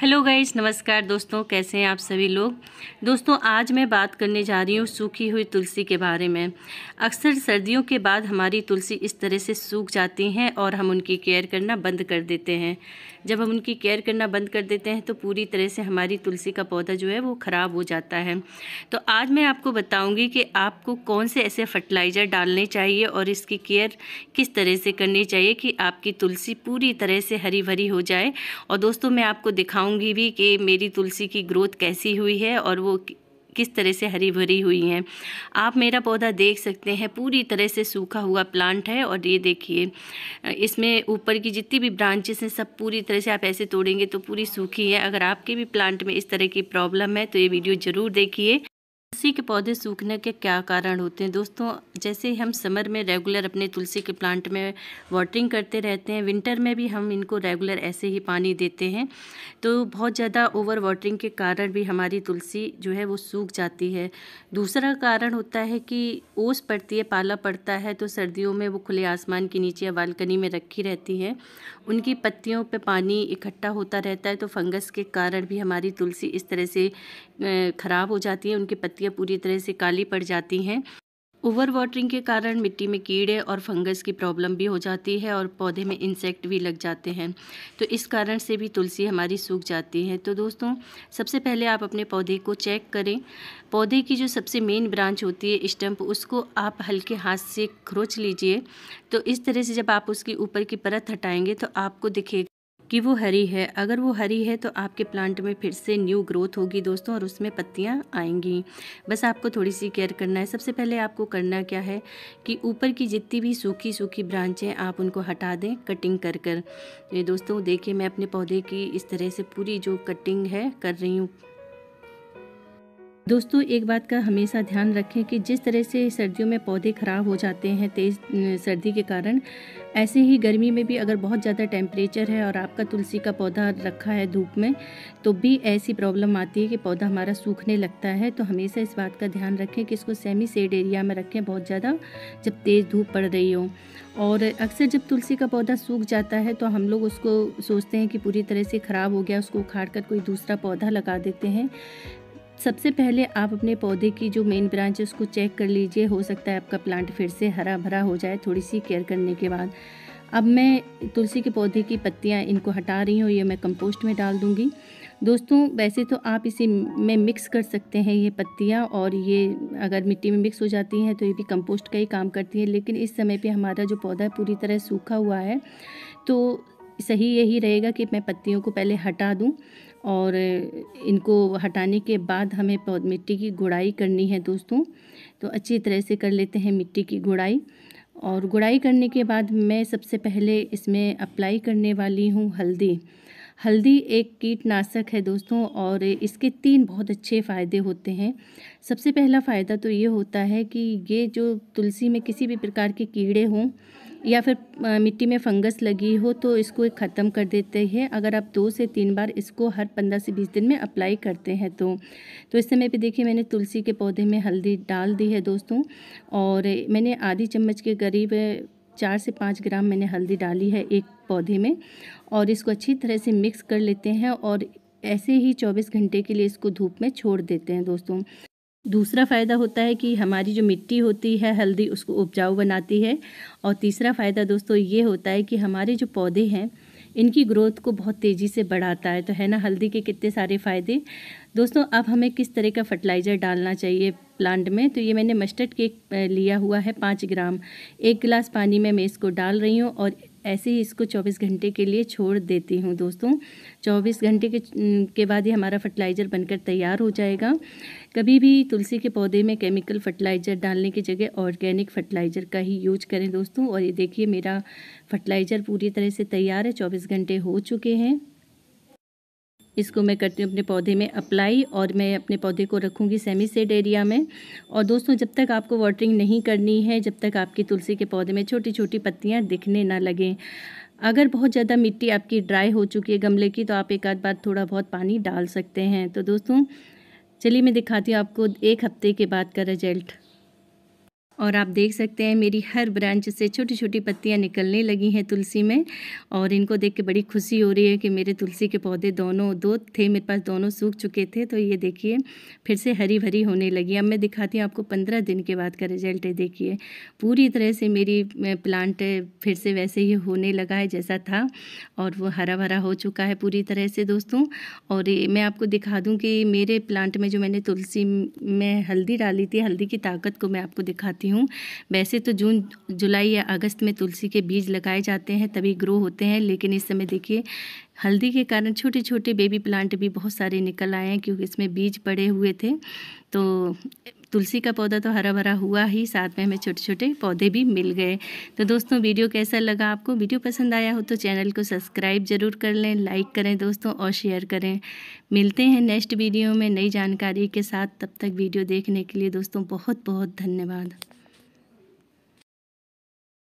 Hello guys नमस्कार दोस्तों, कैसे हैं आप सभी लोग? दोस्तों, आज मैं बात करने जा रही हूँ सूखी हुई तुलसी के बारे में। अक्सर सर्दियों के बाद हमारी तुलसी इस तरह से सूख जाती हैं और हम उनकी केयर करना बंद कर देते हैं। जब हम उनकी केयर करना बंद कर देते हैं तो पूरी तरह से हमारी तुलसी का पौधा जो है, वो ख़राब हो जाता है। तो आज मैं आपको बताऊँगी कि आपको कौन से ऐसे फर्टिलाइज़र डालने चाहिए और इसकी केयर किस तरह से करनी चाहिए कि आपकी तुलसी पूरी तरह से हरी भरी हो जाए। और दोस्तों, मैं आपको दिखाऊँ बताऊँगी भी कि मेरी तुलसी की ग्रोथ कैसी हुई है और वो किस तरह से हरी भरी हुई हैं। आप मेरा पौधा देख सकते हैं, पूरी तरह से सूखा हुआ प्लांट है और ये देखिए, इसमें ऊपर की जितनी भी ब्रांचेस हैं, सब पूरी तरह से आप ऐसे तोड़ेंगे तो पूरी सूखी है। अगर आपके भी प्लांट में इस तरह की प्रॉब्लम है तो ये वीडियो ज़रूर देखिए। तुलसी के पौधे सूखने के क्या कारण होते हैं? दोस्तों, जैसे हम समर में रेगुलर अपने तुलसी के प्लांट में वाटरिंग करते रहते हैं विंटर में भी हम इनको रेगुलर ऐसे ही पानी देते हैं। तो बहुत ज़्यादा ओवर वाटरिंग के कारण भी हमारी तुलसी जो है वो सूख जाती है। दूसरा कारण होता है कि ओस पड़ती है, पाला पड़ता है तो सर्दियों में वो खुले आसमान के नीचे या बालकनी में रखी रहती है। उनकी पत्तियों पर पानी इकट्ठा होता रहता है तो फंगस के कारण भी हमारी तुलसी इस तरह से ख़राब हो जाती है, उनकी पत्तियाँ पूरी तरह से काली पड़ जाती हैं। ओवर वाटरिंग के कारण मिट्टी में कीड़े और फंगस की प्रॉब्लम भी हो जाती है और पौधे में इंसेक्ट भी लग जाते हैं। तो इस कारण से भी तुलसी हमारी सूख जाती है। तो दोस्तों, सबसे पहले आप अपने पौधे को चेक करें। पौधे की जो सबसे मेन ब्रांच होती है स्टम्प उसको आप हल्के हाथ से खरोच लीजिए। तो इस तरह से जब आप उसकी ऊपर की परत हटाएँगे तो आपको दिखेगा कि वो हरी है। अगर वो हरी है तो आपके प्लांट में फिर से न्यू ग्रोथ होगी दोस्तों और उसमें पत्तियाँ आएँगी। बस आपको थोड़ी सी केयर करना है। सबसे पहले आपको करना क्या है कि ऊपर की जितनी भी सूखी सूखी ब्रांचें आप उनको हटा दें कटिंग कर कर। ये दोस्तों, देखिए मैं अपने पौधे की इस तरह से पूरी जो कटिंग है कर रही हूँ। दोस्तों, एक बात का हमेशा ध्यान रखें कि जिस तरह से सर्दियों में पौधे ख़राब हो जाते हैं तेज़ सर्दी के कारण, ऐसे ही गर्मी में भी अगर बहुत ज़्यादा टेम्परेचर है और आपका तुलसी का पौधा रखा है धूप में तो भी ऐसी प्रॉब्लम आती है कि पौधा हमारा सूखने लगता है। तो हमेशा इस बात का ध्यान रखें कि इसको सेमी सेड एरिया में रखें बहुत ज़्यादा, जब तेज़ धूप पड़ रही हो। और अक्सर जब तुलसी का पौधा सूख जाता है तो हम लोग उसको सोचते हैं कि पूरी तरह से ख़राब हो गया, उसको उखाड़ कर कोई दूसरा पौधा लगा देते हैं। सबसे पहले आप अपने पौधे की जो मेन ब्रांच है, उसको चेक कर लीजिए। हो सकता है आपका प्लांट फिर से हरा भरा हो जाए थोड़ी सी केयर करने के बाद। अब मैं तुलसी के पौधे की पत्तियाँ इनको हटा रही हूँ, ये मैं कंपोस्ट में डाल दूँगी। दोस्तों, वैसे तो आप इसे में मिक्स कर सकते हैं ये पत्तियाँ और ये अगर मिट्टी में मिक्स हो जाती हैं तो ये भी कंपोस्ट का ही काम करती है। लेकिन इस समय पे हमारा जो पौधा है, पूरी तरह सूखा हुआ है तो सही यही रहेगा कि मैं पत्तियों को पहले हटा दूँ और इनको हटाने के बाद हमें मिट्टी की गुड़ाई करनी है दोस्तों। तो अच्छी तरह से कर लेते हैं मिट्टी की गुड़ाई। और गुड़ाई करने के बाद मैं सबसे पहले इसमें अप्लाई करने वाली हूँ हल्दी। हल्दी एक कीटनाशक है दोस्तों और इसके तीन बहुत अच्छे फ़ायदे होते हैं। सबसे पहला फ़ायदा तो ये होता है कि ये जो तुलसी में किसी भी प्रकार के कीड़े हों या फिर मिट्टी में फंगस लगी हो तो इसको ख़त्म कर देते हैं। अगर आप दो से तीन बार इसको हर पंद्रह से बीस दिन में अप्लाई करते हैं तो तो इस समय पे देखिए, मैंने तुलसी के पौधे में हल्दी डाल दी है दोस्तों, और मैंने आधी चम्मच के करीब चार से पाँच ग्राम मैंने हल्दी डाली है एक पौधे में, और इसको अच्छी तरह से मिक्स कर लेते हैं और ऐसे ही चौबीस घंटे के लिए इसको धूप में छोड़ देते हैं दोस्तों। दूसरा फ़ायदा होता है कि हमारी जो मिट्टी होती है, हल्दी, उसको उपजाऊ बनाती है। और तीसरा फ़ायदा दोस्तों ये होता है कि हमारे जो पौधे हैं, इनकी ग्रोथ को बहुत तेज़ी से बढ़ाता है। तो है ना, हल्दी के कितने सारे फ़ायदे। दोस्तों, अब हमें किस तरह का फर्टिलाइज़र डालना चाहिए प्लांट में? तो ये मैंने मस्टर्ड केक लिया हुआ है पाँच ग्राम। एक गिलास पानी में मैं इसको डाल रही हूँ और ऐसे ही इसको 24 घंटे के लिए छोड़ देती हूँ दोस्तों। 24 घंटे के के बाद ही हमारा फर्टिलाइज़र बनकर तैयार हो जाएगा। कभी भी तुलसी के पौधे में केमिकल फर्टिलाइज़र डालने की जगह ऑर्गेनिक फर्टिलाइज़र का ही यूज़ करें दोस्तों। और ये देखिए मेरा फर्टिलाइज़र पूरी तरह से तैयार है, चौबीस घंटे हो चुके हैं। इसको मैं करती हूँ अपने पौधे में अप्लाई और मैं अपने पौधे को रखूँगी सेमी सेड एरिया में। और दोस्तों, जब तक आपको वाटरिंग नहीं करनी है, जब तक आपकी तुलसी के पौधे में छोटी छोटी पत्तियाँ दिखने ना लगें, अगर बहुत ज़्यादा मिट्टी आपकी ड्राई हो चुकी है गमले की तो आप एक आध बार थोड़ा बहुत पानी डाल सकते हैं। तो दोस्तों, चलिए मैं दिखाती हूँ आपको एक हफ़्ते के बाद का रिज़ल्ट और आप देख सकते हैं मेरी हर ब्रांच से छोटी छोटी पत्तियाँ निकलने लगी हैं तुलसी में और इनको देख के बड़ी खुशी हो रही है कि मेरे तुलसी के पौधे दोनों, दो थे, मेरे पास दोनों सूख चुके थे तो ये देखिए फिर से हरी भरी होने लगी अब मैं दिखाती हूँ आपको पंद्रह दिन के बाद का रिज़ल्ट है देखिए। पूरी तरह से मेरी प्लांट फिर से वैसे ही होने लगा है जैसा था और वो हरा भरा हो चुका है पूरी तरह से दोस्तों। और मैं आपको दिखा दूँ कि मेरे प्लांट में जो मैंने तुलसी में हल्दी डाली थी, हल्दी की ताकत को मैं आपको दिखाती करती हूँ। वैसे तो जून, जुलाई या अगस्त में तुलसी के बीज लगाए जाते हैं, तभी ग्रो होते हैं, लेकिन इस समय देखिए, हल्दी के कारण छोटे छोटे बेबी प्लांट भी बहुत सारे निकल आए हैं, क्योंकि इसमें बीज पड़े हुए थे। तो तुलसी का पौधा तो हरा भरा हुआ ही, साथ में हमें छोटे छोटे पौधे भी मिल गए। तो दोस्तों, वीडियो कैसा लगा आपको? वीडियो पसंद आया हो तो चैनल को सब्सक्राइब ज़रूर कर लें, लाइक करें दोस्तों और शेयर करें। मिलते हैं नेक्स्ट वीडियो में नई जानकारी के साथ। तब तक वीडियो देखने के लिए दोस्तों बहुत बहुत धन्यवाद।